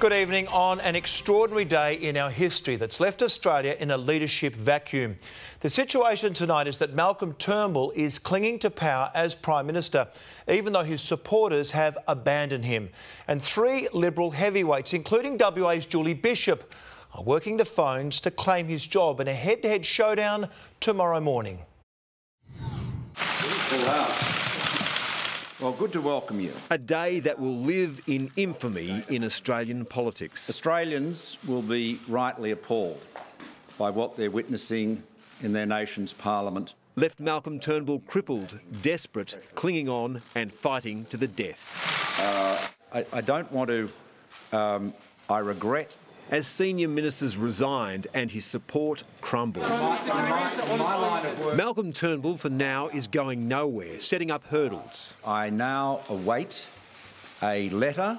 Good evening. On an extraordinary day in our history that's left Australia in a leadership vacuum. The situation tonight is that Malcolm Turnbull is clinging to power as Prime Minister, even though his supporters have abandoned him. And three Liberal heavyweights, including WA's Julie Bishop, are working the phones to claim his job in a head to head showdown tomorrow morning. Well, good to welcome you. A day that will live in infamy in Australian politics. Australians will be rightly appalled by what they're witnessing in their nation's parliament. Left Malcolm Turnbull crippled, desperate, clinging on and fighting to the death. Uh, I, I, don't want to. Um, I regret as senior ministers resigned and his support crumbled. Malcolm Turnbull, for now, is going nowhere, setting up hurdles. I now await a letter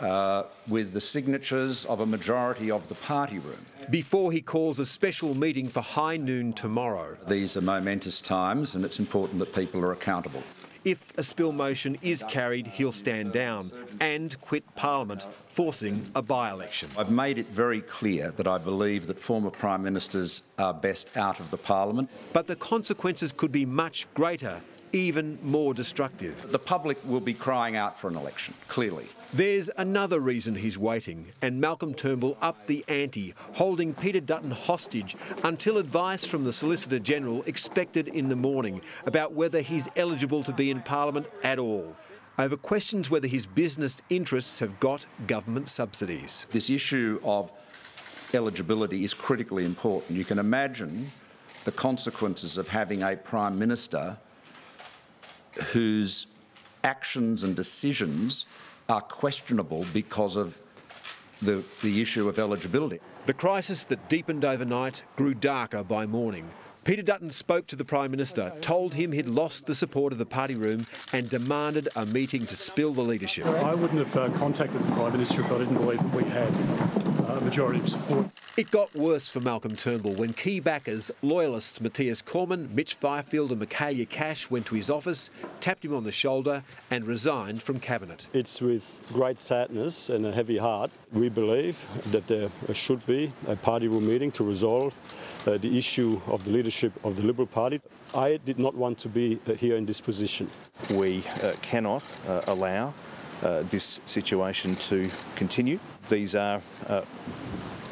uh, with the signatures of a majority of the party room. Before he calls a special meeting for high noon tomorrow. These are momentous times and it's important that people are accountable. If a spill motion is carried, he'll stand down and quit Parliament, forcing a by election. I've made it very clear that I believe that former Prime Ministers are best out of the Parliament. But the consequences could be much greater even more destructive. The public will be crying out for an election, clearly. There's another reason he's waiting, and Malcolm Turnbull upped the ante, holding Peter Dutton hostage until advice from the Solicitor General expected in the morning about whether he's eligible to be in Parliament at all over questions whether his business interests have got government subsidies. This issue of eligibility is critically important. You can imagine the consequences of having a Prime Minister whose actions and decisions are questionable because of the, the issue of eligibility. The crisis that deepened overnight grew darker by morning. Peter Dutton spoke to the Prime Minister, told him he'd lost the support of the party room and demanded a meeting to spill the leadership. I wouldn't have uh, contacted the Prime Minister if I didn't believe that we had a majority of support. It got worse for Malcolm Turnbull when key backers, loyalists Mathias Cormann, Mitch Fifield and Michaelia Cash went to his office, tapped him on the shoulder and resigned from Cabinet. It's with great sadness and a heavy heart we believe that there should be a party room meeting to resolve uh, the issue of the leadership of the Liberal Party. I did not want to be uh, here in this position. We uh, cannot uh, allow this situation to continue. These are uh,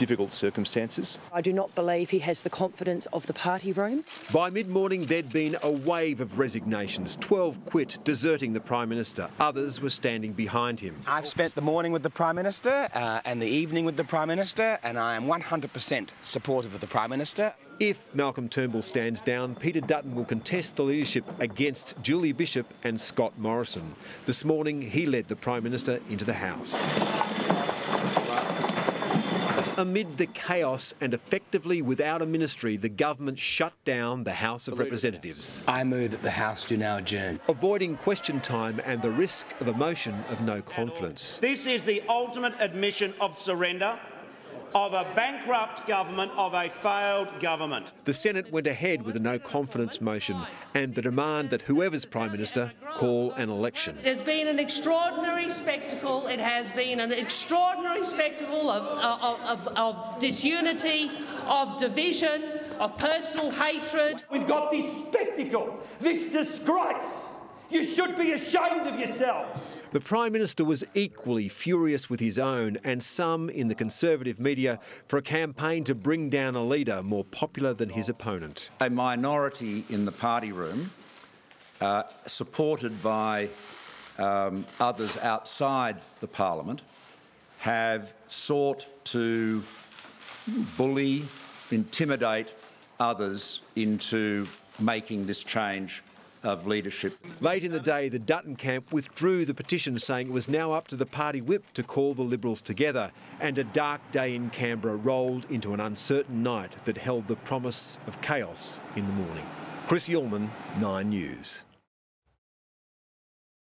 difficult circumstances. I do not believe he has the confidence of the party room. By mid morning, there'd been a wave of resignations. 12 quit, deserting the Prime Minister. Others were standing behind him. I've spent the morning with the Prime Minister uh, and the evening with the Prime Minister, and I am 100% supportive of the Prime Minister. If Malcolm Turnbull stands down, Peter Dutton will contest the leadership against Julie Bishop and Scott Morrison. This morning, he led the Prime Minister into the House. Amid the chaos and effectively without a ministry, the government shut down the House of Representatives. I move that the House do now adjourn. Avoiding question time and the risk of a motion of no confidence. This is the ultimate admission of surrender of a bankrupt government, of a failed government. The Senate went ahead with a no confidence motion and the demand that whoever's Prime Minister call an election. It has been an extraordinary spectacle. It has been an extraordinary spectacle of, of, of, of disunity, of division, of personal hatred. We've got this spectacle, this disgrace. You should be ashamed of yourselves. The Prime Minister was equally furious with his own and some in the Conservative media for a campaign to bring down a leader more popular than his opponent. A minority in the party room, uh, supported by um, others outside the Parliament, have sought to bully, intimidate others into making this change of leadership. Late in the day, the Dutton camp withdrew the petition saying it was now up to the party whip to call the Liberals together, and a dark day in Canberra rolled into an uncertain night that held the promise of chaos in the morning. Chris Uhlmann, 9 News.